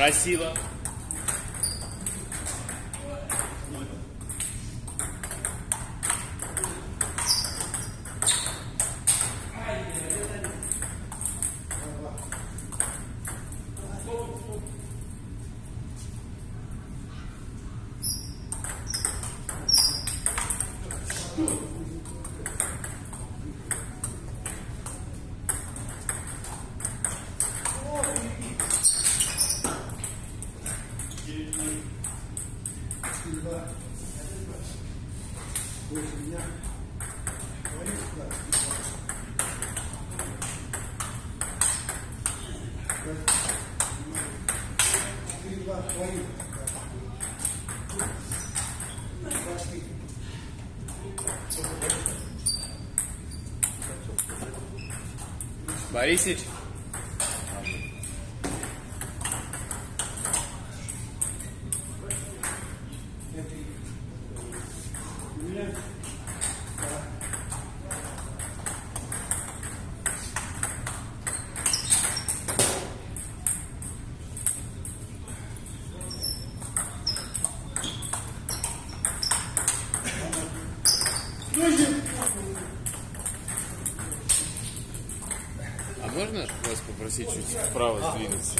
Красиво. Борисич? А можно вас попросить чуть вправо сдвинуться?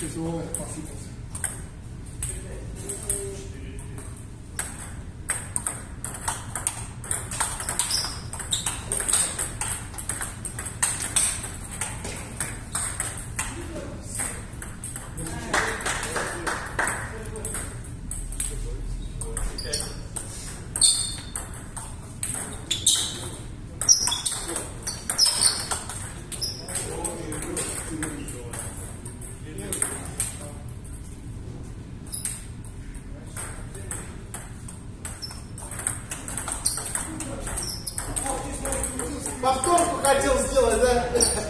就说，放。Yeah.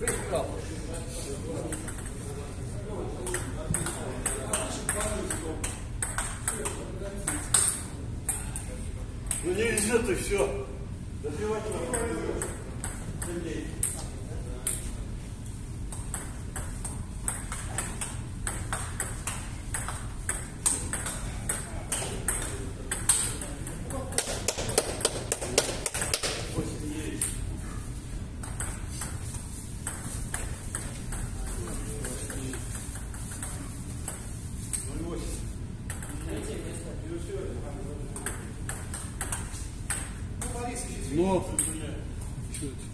Ну не везет и все. Добивать надо. Ну, Но... Ну, Что это?